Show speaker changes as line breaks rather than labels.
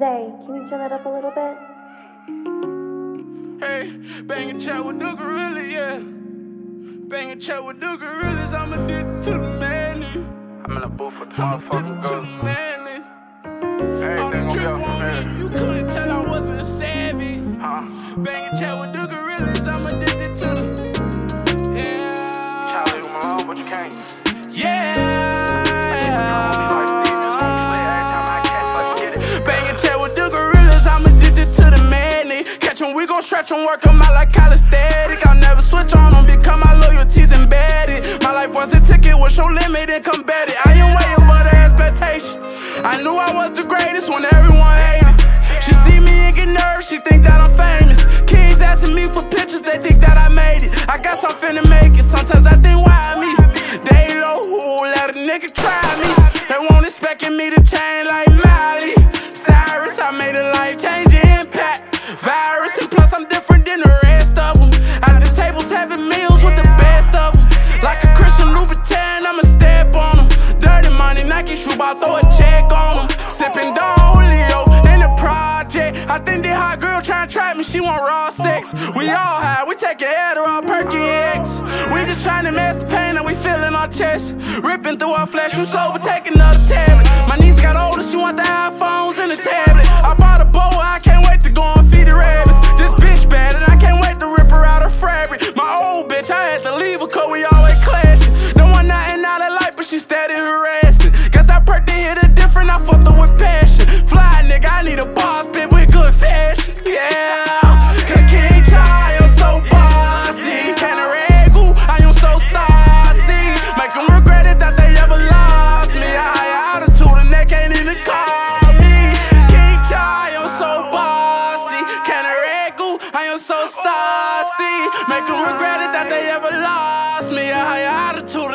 Zay, can you turn that up a little bit?
Hey, bang a chat with the gorilla, yeah. Bang a chat with the gorillas, I'm addicted to the manly.
I'm in a booth with the
I'm addicted to the manly. All
Everything
the
gonna be
drip on me, you couldn't tell I wasn't a savage.
Huh?
Bang a chat with the gorillas, stretch 'em, work 'em out like calisthenic. I'll never switch on 'em because my loyalty's embedded. My life was a ticket, what's your limit and combat it? I am way above the expectation. I knew I was the greatest when everyone hated. She see me and get nervous, she think that I'm famous. Kids asking me for pictures, they think that I made it. I guess I'm finna make it, sometimes I think why me? They low, who let a nigga try me? They won't expecting me to change like Miley. Cyrus, I made a life changing impact. Virus, and plus I'm different than the rest of them. At the tables having meals with the best of them. Like a Christian Louboutin, I'ma step on them. Dirty money, Nike shoe, I throw a check on them. Sipping Dolio in the project. I think the hot girl tryna trap me, she want raw sex. We all high, we taking Adderall, Perky X. We just tryna mask the pain that we feel in our chest. Ripping through our flesh, you sober, take another tablet. Cause we always clashing. No one nothing out of life, but she steady harassing. Guess that perk to hit it different, I fucked her with passion. Fly nigga, I need a so saucy. Make them regret it that they ever lost me. A higher attitude